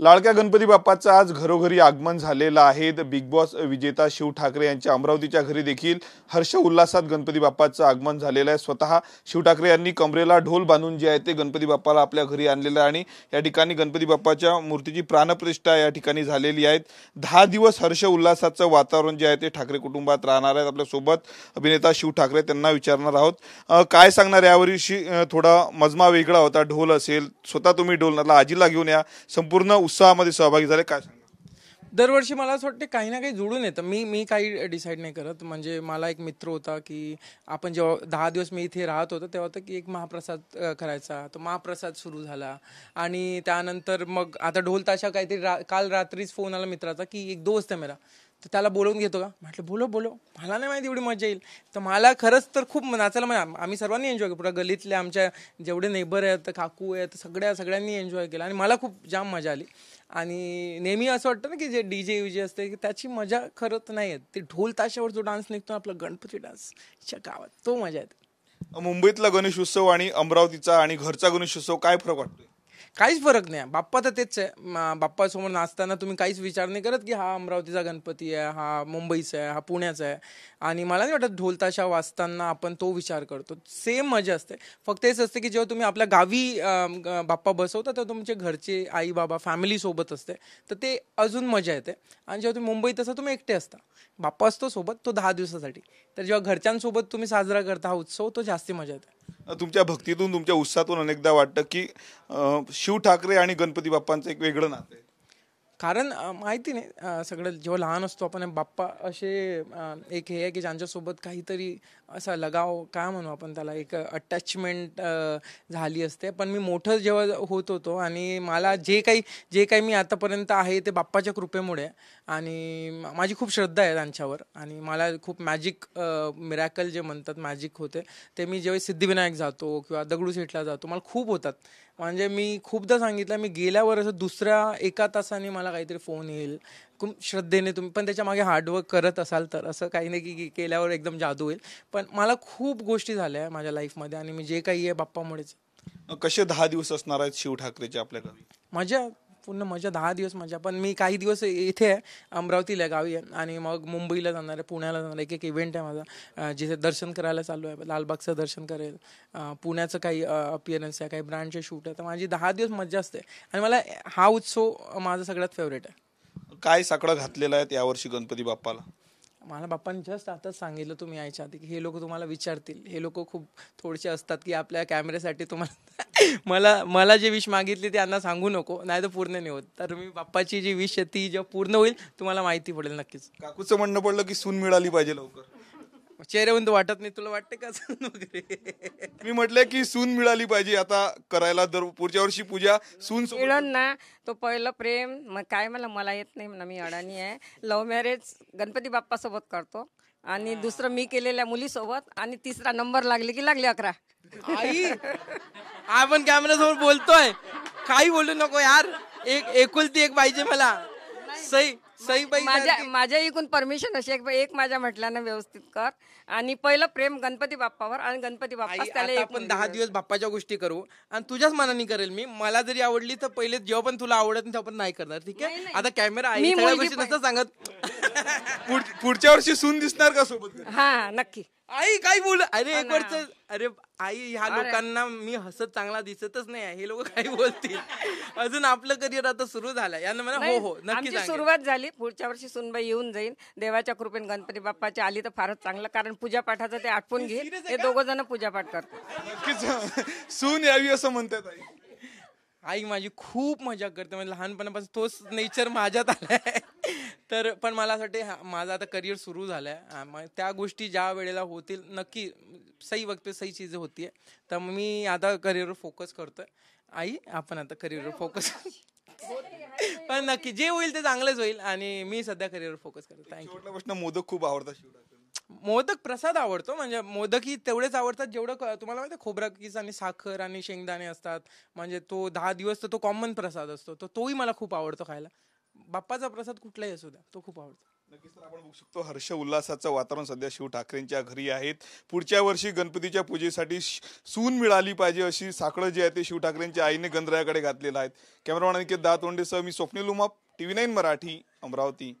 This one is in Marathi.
लाडक्या गणपती बाप्पाचं आज घरोघरी आगमन झालेलं आहे. बिग बॉस विजेता शिव ठाकरे यांच्या अमरावतीच्या घरी देखील हर्ष उल्हासात गणपती बाप्पाचं आगमन झालेलं आहे. स्वतः शिव ठाकरे यांनी कमरेला ढोल बांधून जे आहे ते गणपती बाप्पाला आपल्या घरी आणलेलं आहे आणि या ठिकाणी गणपती बाप्पाच्या मूर्तीची प्राणप्रतिष्ठा या ठिकाणी झालेली आहे. दहा दिवस हर्ष उल्हासाचं वातावरण जे आहे ते ठाकरे कुटुंबात राहणार आहेत. आपल्यासोबत अभिनेता शिव ठाकरे त्यांना विचारणार आहोत. काय सांगणार यावर्षी थोडा मजमा वेगळा होता. ढोल असेल स्वतः तुम्ही ढोल आजीला घेऊन या. संपूर्ण उत्साहामध्ये सहभागी झाले काय सांगणार? दरवर्षी मला असं वाटतं काही ना काही जुळून येतं. मी मी काही डिसाईड नाही करत. म्हणजे मला एक मित्र होता की आपण जेव्हा दहा दिवस मी इथे राहत होतो तेव्हा होतं की एक महाप्रसाद करायचा. तो महाप्रसाद सुरू झाला. आणि त्यानंतर मग आता ढोल ताशा काहीतरी रा काल रात्रीच फोन आला मित्राचा की एक दोस्त आहे मेरा. तर त्याला बोलवून घेतो का? म्हटलं बोलो बोलो. मला नाही माहिती एवढी मजा येईल. तर मला खरंच तर खूप नाचायला म्हणजे आम्ही सर्वांनी एन्जॉय केलं. पुरा गलीतले आमच्या जेवढे नेबर आहेत काकू आहेत सगळ्या सगळ्यांनी एन्जॉय केलं. आणि मला खूप जाम मजा आली. आणि नेहमी असं वाटतं ना की जे डी जे विजे असते की त्याची मजा खरंच नाही येत. ते ढोल ताशावर जो डान्स निघतो ना, आपला गणपती डान्स च्या गावात तो मजा येते. मुंबईतला गणेश उत्सव आणि अमरावतीचा आणि घरचा गणेश उत्सव काय फरक वाटतोय? काहीच फरक नाही. बाप्पा तर तेच आहे. बाप्पासमोर नाचताना तुम्ही काहीच विचार नाही करत की हा अमरावतीचा गणपती आहे हा मुंबईचा आहे हा पुण्याचा आहे. आणि मला नाही वाटत ढोलताशा वाचताना आपण तो विचार करतो. सेम मजा असते. फक्त हेच असते की जेव्हा तुम्ही आपल्या गावी बाप्पा बसवता तेव्हा तुमचे घरचे आई बाबा फॅमिली सोबत असते. तर ते अजून मजा येते. आणि जेव्हा तुम्ही मुंबईत असता तुम्ही एकटे असता. बाप्पा असतो सोबत तो दहा दिवसासाठी. तर जेव्हा घरच्यांसोबत तुम्ही साजरा करता हा उत्सव तो जास्ती मजा येते. तुमच्या भक्तीतून तुमच्या उत्साहातून अनेकदा वाटतं की शिव ठाकरे आणि गणपती बाप्पांचं एक वेगळं नातं आहे. कारण माहिती नाही सगळं जेव्हा लहान असतो आपण बाप्पा असे एक हे आहे की ज्यांच्यासोबत काहीतरी असा लगाव काय म्हणू आपण त्याला एक अटॅचमेंट झाली असते. पण मी मोठं जेव्हा होत होतो आणि मला जे काही जे काही मी आतापर्यंत आहे ते बाप्पाच्या कृपेमुळे आणि माझी खूप श्रद्धा आहे त्यांच्यावर आणि मला खूप मॅजिक मिरॅकल जे म्हणतात मॅजिक होते ते मी जेव्हा सिद्धिविनायक जातो किंवा दगडूशेठला जातो मला खूप होतात. म्हणजे मी खूपदा सांगितलं मी गेल्यावर असं दुसऱ्या एका तासाने मला काहीतरी फोन येईल. खूप श्रद्धेने तुम्ही पण त्याच्यामागे हार्डवर्क करत असाल तर असं काही नाही की केल्यावर एकदम जादू होईल. पण मला खूप गोष्टी झाल्या माझ्या लाईफमध्ये आणि मी जे काही आहे बाप्पामुळेच. कसे दहा दिवस असणार आहेत शिव ठाकरेचे आपल्या घरी मजा पूर्ण मजा दहा दिवस मजा. पण मी काही दिवस इथे आहे अमरावतीला आहे, गावी आहे. आणि मग मुंबईला जाणार आहे पुण्याला जाणार आहे. एक एक इव्हेंट आहे माझा. जिथे दर्शन करायला चालू आहे. लालबागचं दर्शन करेल. पुण्याचं काही अपिअरन्स आहे काही ब्रँडचे शूट आहे. तर माझी दहा दिवस मजा असते. आणि मला हा उत्सव माझा सगळ्यात फेवरेट आहे. काय साकडं घातलेलं आहे यावर्षी गणपती बाप्पाला? मला बाप्पांनी जस्ट आताच सांगितलं तुम्ही यायच्या आधी की हे लोक तुम्हाला विचारतील. हे लोक खूप थोडेसे असतात की आपल्या कॅमेऱ्यासाठी तुम्हाला मला मला जे विश मागितली ते त्यांना सांगू नको नाही तर पूर्ण नाही होत. तर मी बाप्पाची जी विश आहे ती जेव्हा पूर्ण होईल तुम्हाला माहिती पडेल नक्कीच. काकूचं म्हणणं पडलं की सून मिळाली पाहिजे लवकर. चेहऱ्यावरून वाटत नाही. तुला वाटते का वगैरे? मी म्हटलंय की सून मिळाली पाहिजे आता करायला दर पुढच्या वर्षी पूजा सून मिळून ना तो पहिलं प्रेम मग काय मला मला येत नाही म्हणा मी अडाणी आहे. लव्ह मॅरेज गणपती बाप्पासोबत करतो. आणि दुसरं मी केलेल्या मुलीसोबत आणि तिसरा नंबर लागले की लागले अकरा. आई आपण कॅमेऱ्यासमोर बोलतोय. काही बोलू नको यार. एक एकुलती एक पाहिजे मला. सई माझ्या माझ्या इकून परमिशन अशी एक एक माझ्या म्हटल्यानं व्यवस्थित कर. आणि पहिलं प्रेम गणपती बाप्पावर आणि गणपती आई, बाप्पाच त्याला आपण दहा दिवस बाप्पाच्या गोष्टी करू आणि तुझ्याच मनाने करेल मी. मला जरी आवडली तर पहिले जेव्हा पण तुला आवडत नाही तेव्हा पण नाही करणार ठीक आहे? आता कॅमेरा सांगत. पुढच्या वर्षी सून दिसणार का सोबत? हा हा, नक्की. आई काय बोल? अरे एक वर्ष अरे आई ह्या लोकांना मी हसत चांगला दिसतच नाही. हे लोक काय बोलतील? अजून आपलं करिअर आता सुरू झालं यांना म्हणा हो हो नक्की. सुरुवात झाली. पुढच्या वर्षी सुनबाई येऊन जाईल देवाच्या कृपेने गणपती बाप्पाची आली तर फारच चांगलं कारण पूजा पाठाचं ते आठवून घेईल. हे दोघं जण पूजा पाठ करतात. नक्कीच. सून यावी असं म्हणतात आई. आई माझी खूप मजा करते. म्हणजे लहानपणापासून तोच नेचर माझ्यात आलाय. तर पण मला असं वाटतं माझं आता करिअर सुरू झालंय. मग त्या गोष्टी ज्या वेळेला होतील नक्की सही वक्त पे सही चीज होतीये. तर मी आता करिअरवर फोकस करतोय. आई आपण आता करिअरवर फोकस पण नक्की जे होईल ते चांगलंच होईल आणि मी सध्या करिअरवर फोकस करतो थँक्यू प्रश्न मोदक खूप आवडतात मोदक प्रसाद आवडतो म्हणजे मोदक ही तेवढेच आवडतात जेवढं तुम्हाला माहिती आहे खोबरा किस आणि साखर आणि शेंगदाणे असतात. म्हणजे तो दहा दिवस तर तो कॉमन प्रसाद असतो. तो तोही मला खूप आवडतो खायला. बाप्पाचा प्रसाद कुठलाही असू द्या तो खूप आवडतो. नक्कीच तर आपण बघू शकतो हर्ष उल्हासाचं वातावरण सध्या शिव ठाकरेंच्या घरी आहेत. पुढच्या वर्षी गणपतीच्या पूजेसाठी श- सून मिळाली पाहिजे अशी साकडं जे आहे ते शिव ठाकरेंच्या आईने गंधरायाकडे घातलेलं आहेत. कॅमेरामॅन अनिकेत दातोंडेसह मी स्वप्नील उमाप टीव्ही नाईन मराठी अमरावती.